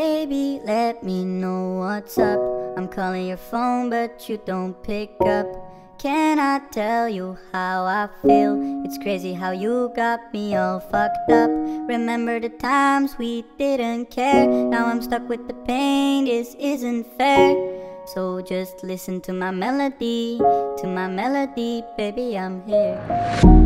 Baby, let me know what's up. I'm calling your phone, but you don't pick up. Can I tell you how I feel? It's crazy how you got me all fucked up. Remember the times we didn't care. Now I'm stuck with the pain, this isn't fair. So just listen to my melody, to my melody, baby, I'm here.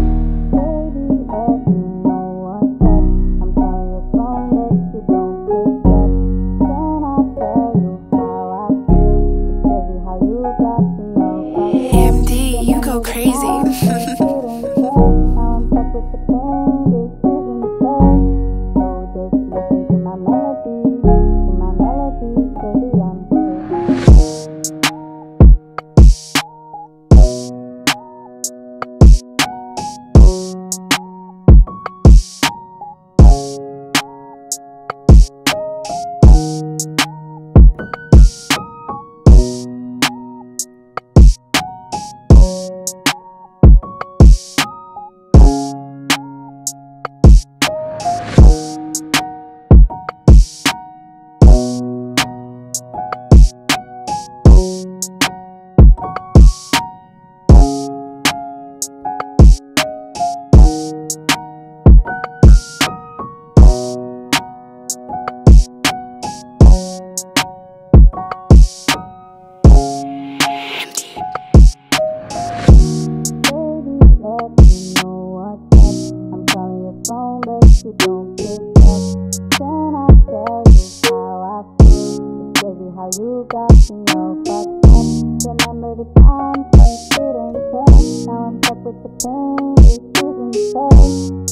The times we didn't care. Now I'm stuck with the pain. This isn't fair.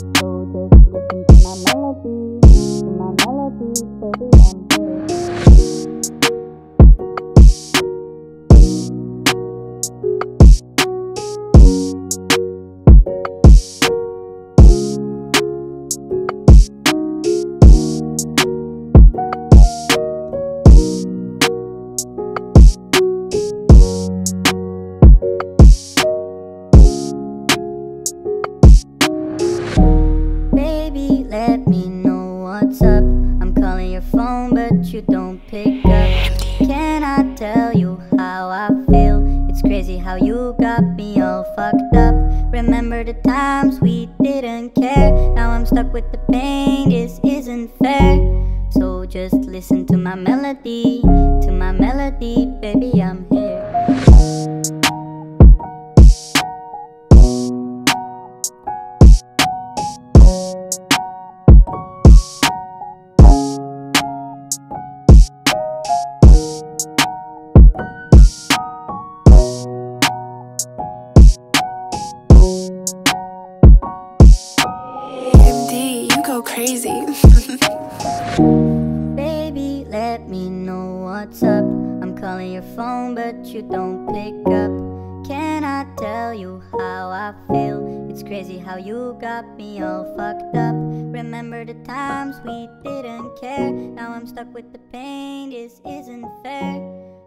But you don't pick up. Can I tell you how I feel? It's crazy how you got me all fucked up. Remember the times we didn't care. Now I'm stuck with the pain, this isn't fair. So just listen to my melody, to my melody, baby, I'm crazy. Baby, let me know what's up. I'm calling your phone, but you don't pick up. Can I tell you how I feel? It's crazy how you got me all fucked up. Remember the times we didn't care. Now I'm stuck with the pain, this isn't fair.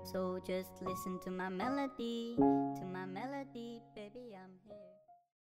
So just listen to my melody, to my melody, baby, I'm here.